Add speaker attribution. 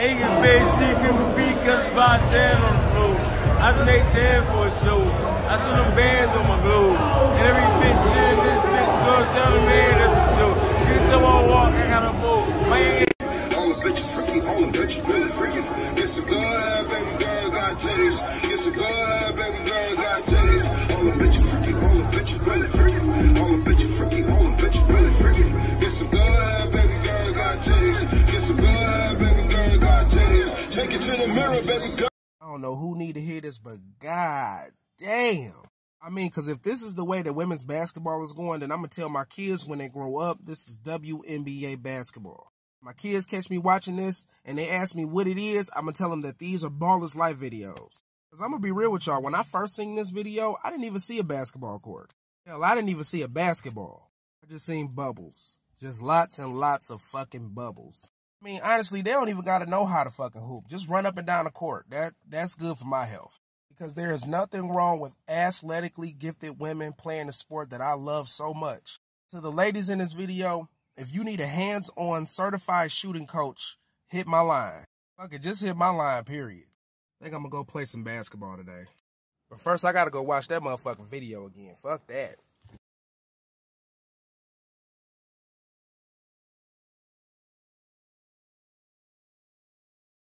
Speaker 1: Aiken Bay Secret because by 10 on the floor. I make 10 for a show. I see them bands on my globe. And every bitch in this bitch tell the man that's a show. You can tell walk, I got a boat. My
Speaker 2: all the bitches freaky, all the bitches really freaking. It's a good Take it to the mirror, baby girl.
Speaker 3: I don't know who need to hear this, but god damn. I mean, because if this is the way that women's basketball is going, then I'm going to tell my kids when they grow up, this is WNBA basketball. My kids catch me watching this and they ask me what it is, I'm going to tell them that these are Ballislife videos. Because I'm going to be real with y'all, when I first seen this video, I didn't even see a basketball court. Hell, I didn't even see a basketball. I just seen bubbles. Just lots and lots of fucking bubbles. I mean, honestly, they don't even got to know how to fucking hoop. Just run up and down the court. That That's good for my health. Because there is nothing wrong with athletically gifted women playing the sport that I love so much. To the ladies in this video, if you need a hands-on certified shooting coach, hit my line. Fuck it, just hit my line, period. I think I'm gonna go play some basketball today. But first, I gotta go watch that motherfucking video again. Fuck that.